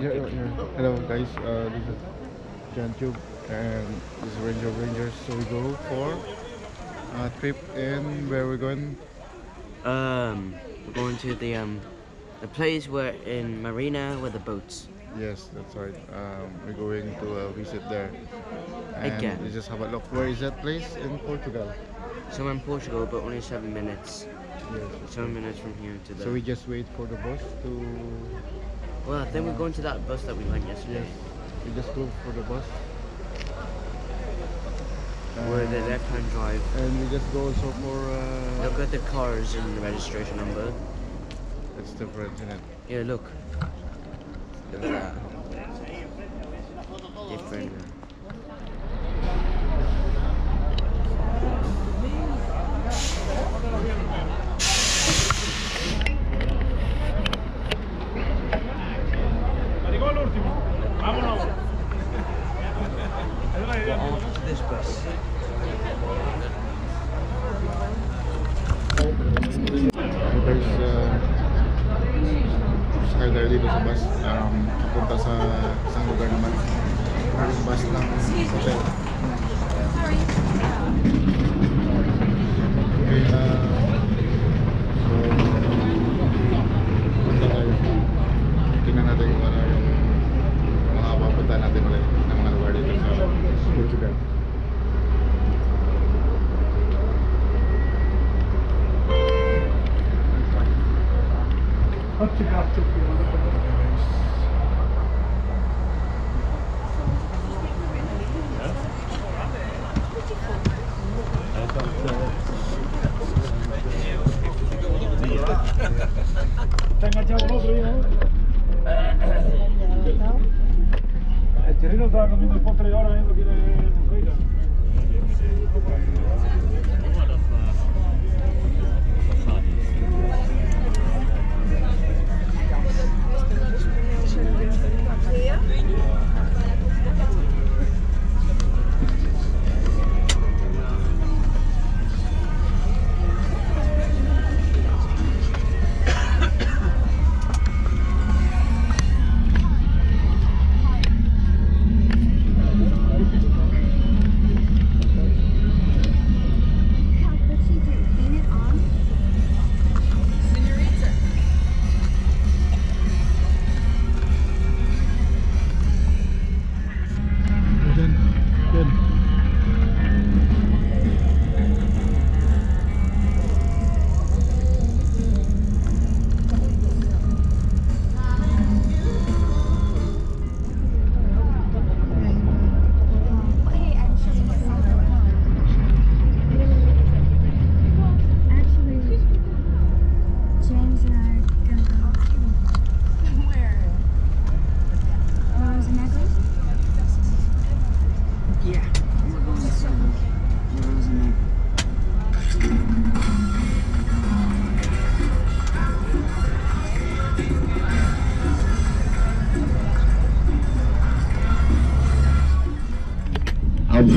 Yeah, yeah, yeah. Hello guys, uh, this is John and this is Ranger Rangers. So we go for a trip and where we're going? Um, we're going to the um, the place where in Marina with the boats. Yes, that's right. Um, we're going to uh, visit there. And Again. we just have a look. Where is that place in Portugal? Somewhere in Portugal, but only seven minutes. Yes. Seven minutes from here to there. So we just wait for the bus to well, then we're going to that bus that we went yesterday. Yes. We just go for the bus. Where the left-hand drive. And we just go also for... Uh, look at the cars and the registration number. That's different, isn't it? Yeah, look. different. share tayo dito sa bus um, papunta sa isang lugar naman bus ng hotel okay uh, so punta tayo tingnan natin ano yung mga papunta natin ulit ng mga lugar Está enganchado con otro, hijo. El chirrino estaba comiendo el postre y ahora mismo quiere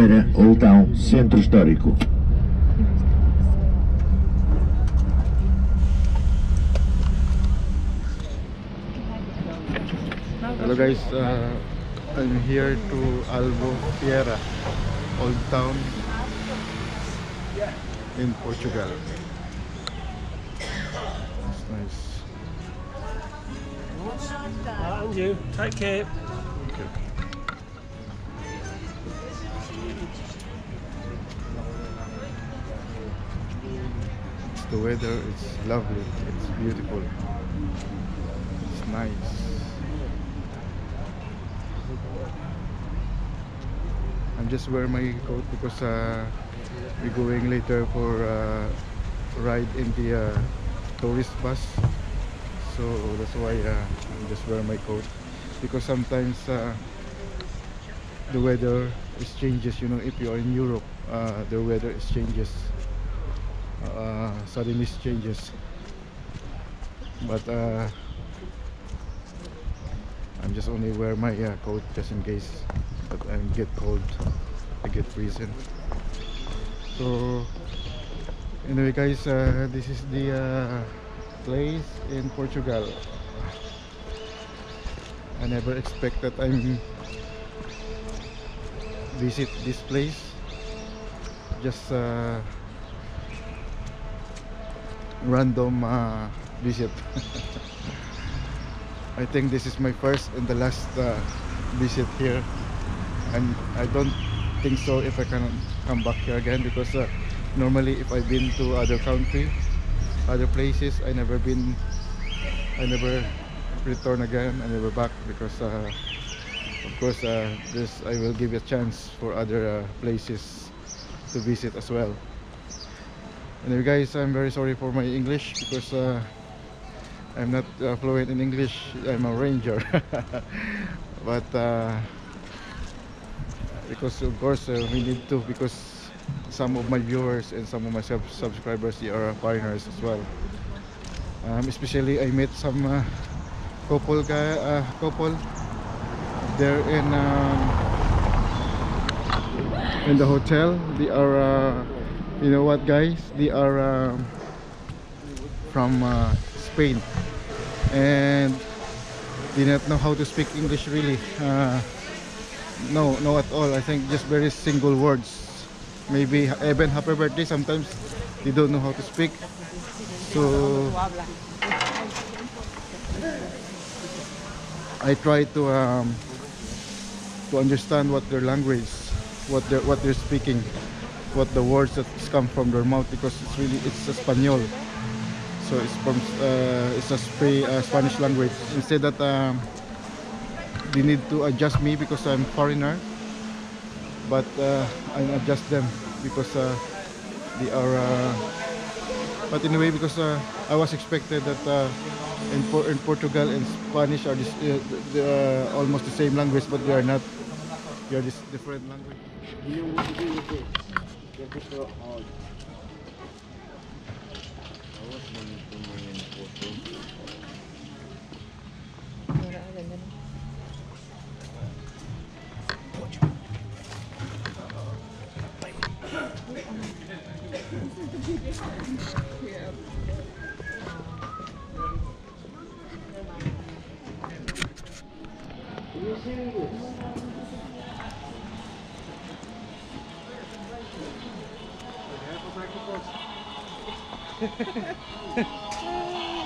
Feira, Oldão, Centro Histórico. Hello guys, uh, I'm here to Alvo Fiera, Old Town in Portugal. That's nice. And you, take care. Okay. the weather is lovely it's beautiful it's nice I'm just wearing my coat because uh, we're going later for uh, ride in the uh, tourist bus so that's why uh, I'm just wearing my coat because sometimes uh, the weather is changes you know if you're in Europe uh, the weather is changes uh, changes but uh, I'm just only wear my uh, coat just in case but I get cold I get freezing so anyway guys uh, this is the uh, place in Portugal I never expect that I'm visit this place just uh, random uh, I think this is my first and the last uh, visit here and I don't think so if I can come back here again because uh, normally if I've been to other country other places I never been I never return again I never back because uh, of course uh, this I will give a chance for other uh, places to visit as well anyway guys i'm very sorry for my english because uh, i'm not uh, fluent in english i'm a ranger but uh, because of course uh, we need to because some of my viewers and some of my sub subscribers they are foreigners as well um, especially i met some uh, couple uh, couple there in um, in the hotel they are you know what guys they are um, from uh, Spain and did not know how to speak English really uh, no no at all I think just very single words maybe even happy birthday sometimes they don't know how to speak so I try to um, to understand what their language what they're what they're speaking what the words that come from their mouth because it's really it's Espanol. So it's from uh, it's a uh, Spanish language. Instead that um, they need to adjust me because I'm foreigner, but uh, I adjust them because uh, they are. Uh, but anyway, because uh, I was expected that in, in Portugal and Spanish are this, almost the same language, but they are not. They are this different language. Wala, for na. Are you seeing like half a breakfast.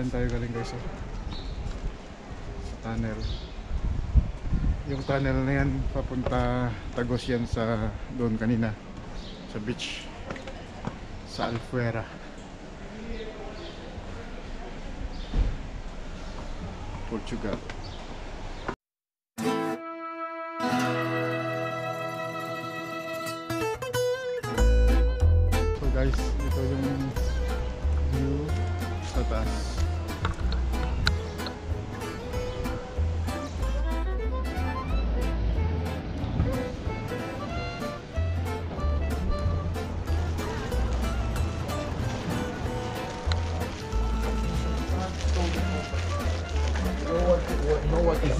dyan tayo galing guys oh. tunnel yung tunnel na yan papunta tagos yan sa doon kanina sa beach sa Alfuera Portugal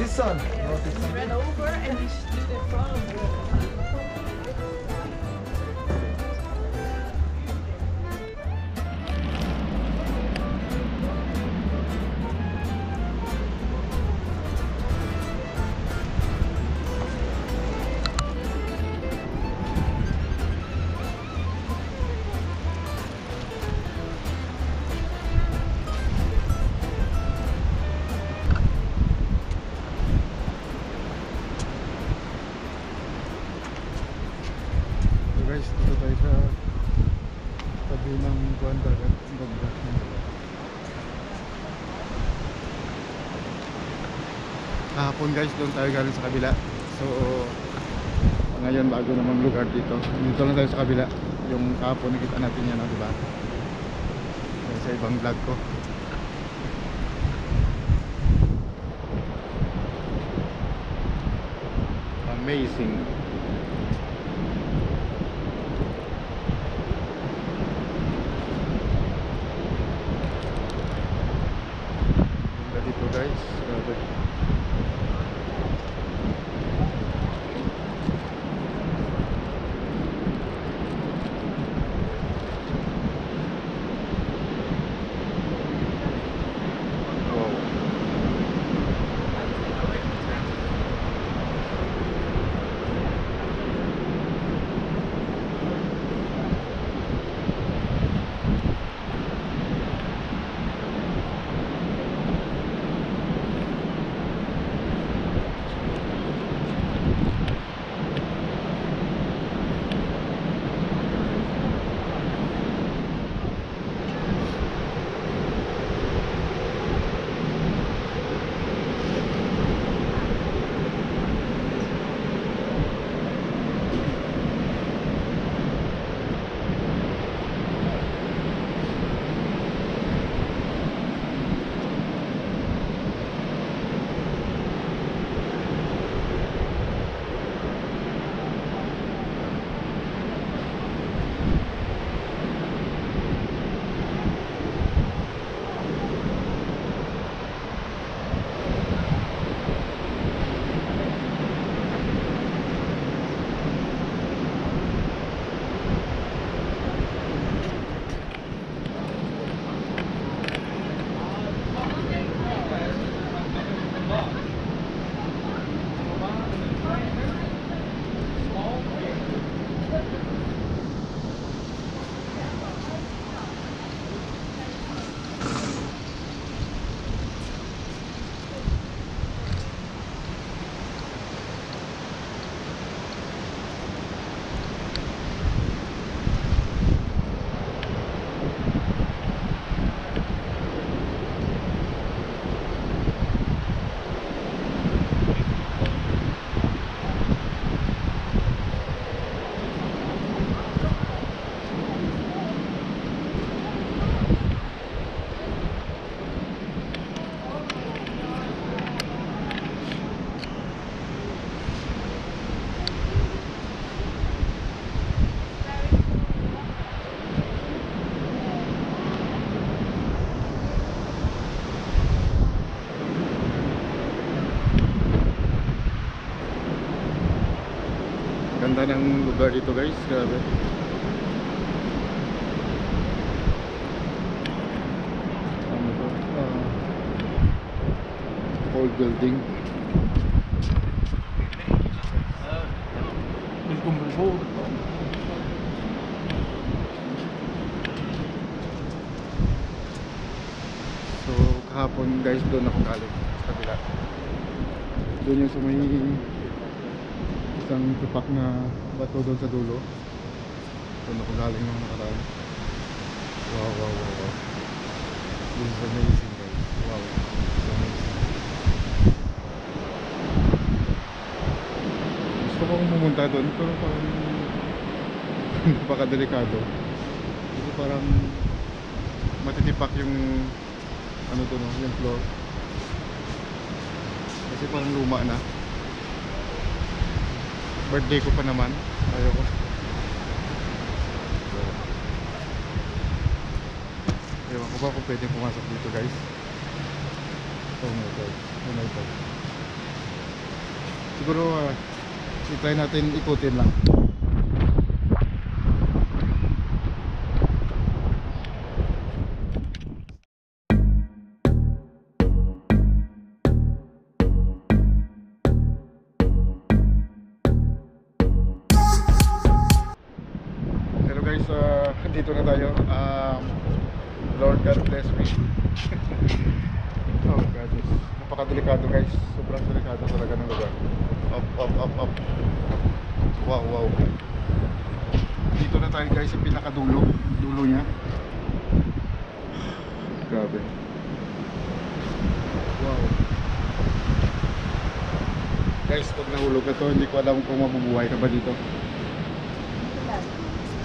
his son. He ran over and he kahapon guys doon tayo galing sa kabila so ngayon bago naman lugar dito dito lang tayo sa kabila yung kahapon nakita natin yan o oh, diba sa ibang vlog ko amazing ganda ng lugar dito guys. Grabe. Ano to? Uh, old building. So kahapon guys doon ako galing sa kabila. Doon yung sa isang tupak na bato doon sa dulo doon ako galing nung nakaraan wow wow wow wow this is amazing guys wow this is amazing gusto kong pumunta doon pero parang napakadelikado ito parang matitipak yung ano doon yung floor kasi parang luma na birthday ko pa naman ayoko ewan ko ba kung pwede pumasok dito guys oh my god oh my god siguro uh, itry natin ikutin lang dito na tayo guys sa pinakadulo dulo niya grabe wow guys pag nahulog ka to hindi ko alam kung mabubuhay ka ba dito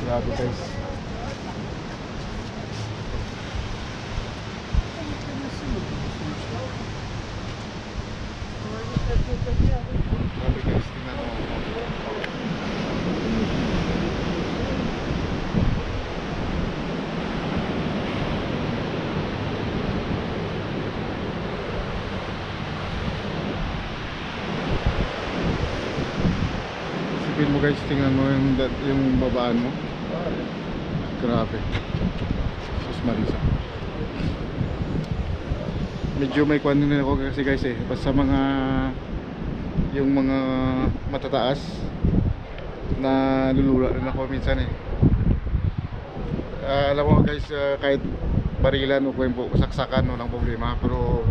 grabe guys feel mo guys, tingnan mo yung, yung babaan mo. Grabe. Sus Marisa. Medyo may kwan na ako kasi guys eh. Basta mga yung mga matataas na lulula na ako minsan eh. Uh, alam mo guys, uh, kahit barilan o kwempo, saksakan, walang problema. Pero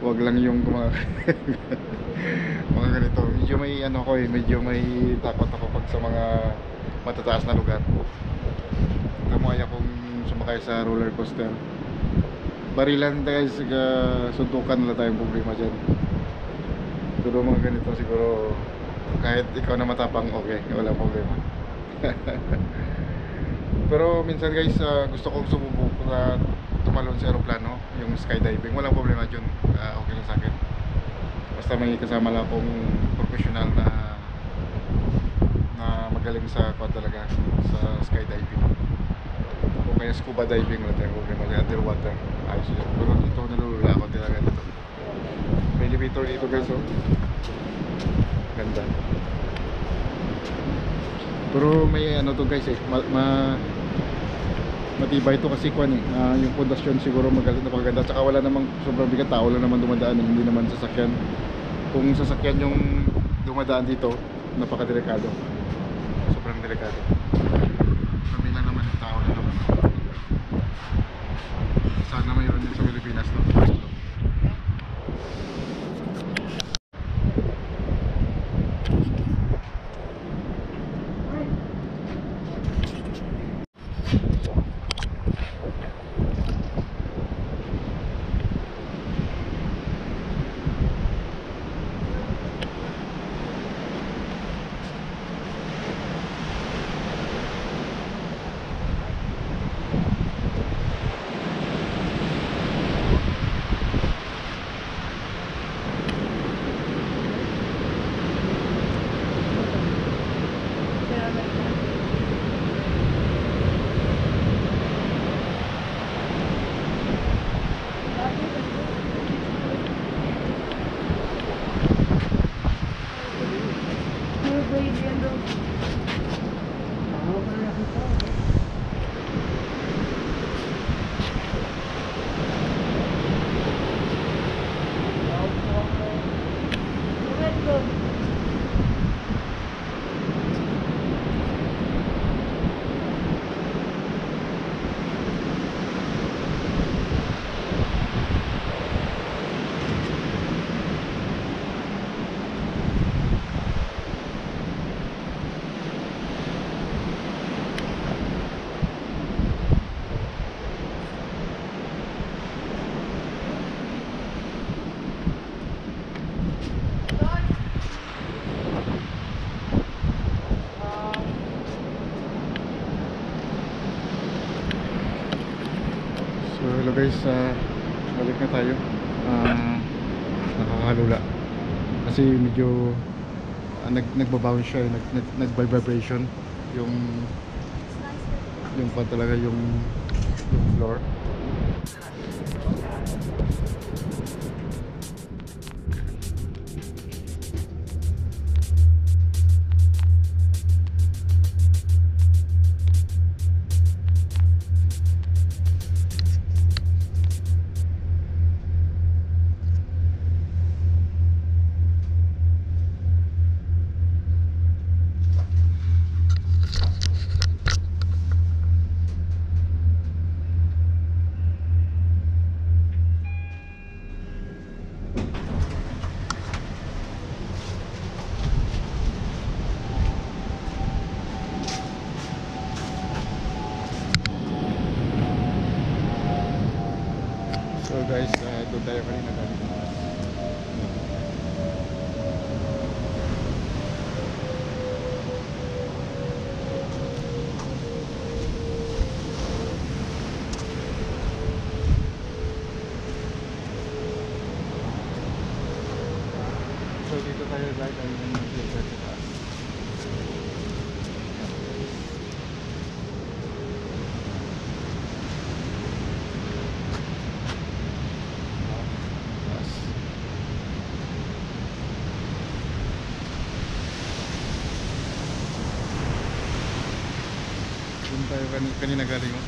wag lang yung mga, mga ganito medyo may ano ko eh, medyo may takot ako pag sa mga matataas na lugar. Kamaya kong sumakay sa roller coaster. Barilan guys, uh, suntukan na tayong problema dyan. Pero mga ganito siguro kahit ikaw na matapang okay, wala problema. Pero minsan guys, uh, gusto kong sumubok na tumalon sa aeroplano, yung skydiving. Walang problema dyan. Uh, okay lang sa akin. Basta may kasama lang akong professional na na magaling sa kwa talaga sa skydiving o kaya scuba diving lang natin o kaya underwater ayos yan pero dito nalulula ako talaga dito may elevator dito kaso oh. ganda pero may ano to guys eh ma, ma matibay ito kasi kwan eh uh, yung pundasyon siguro magaling napakaganda tsaka wala namang sobrang bigat tao lang naman dumadaan eh, hindi naman sasakyan kung sasakyan yung dumadaan dito, napakadelikado. Sobrang delikado. Kami lang naman yung tao na naman. Sana mayroon din sa Pilipinas, no? guys uh, ah, balik na tayo uh, nakakalula kasi medyo uh, nag, nagbabounce siya eh, nag, nag, nag vibration yung yung pan talaga yung, yung floor kanina, kanina galing mo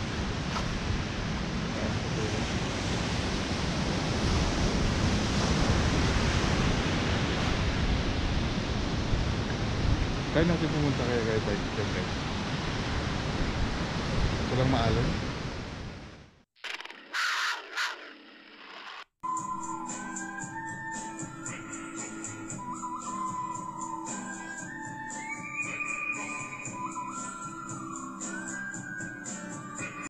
Kaya natin pumunta kaya kay bike Kaya Walang maalam